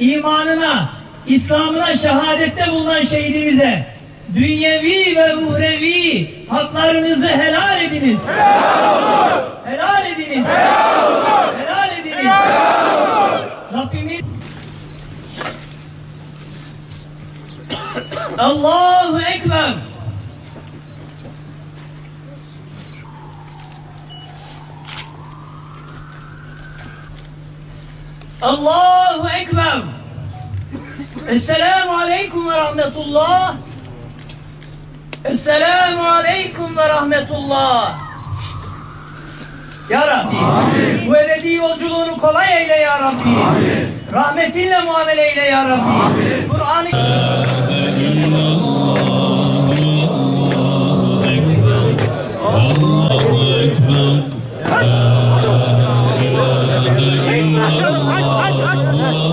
imanına, İslam'ına şehadette bulunan şehidimize dünyevi ve uhrevi haklarınızı helal ediniz. Helal ediniz. Helal ediniz. Rabbimiz Allahu Ekber. Allahu Ekber. Esselamu Aleyküm ve Rahmetullah. Esselamu Aleyküm ve Rahmetullah. Ya Rabbi, bu ebedi yolculuğunu kolay eyle Ya Rabbi. Rahmetinle muamele eyle Ya Rabbi. Kur'an-ı Aç aç aç.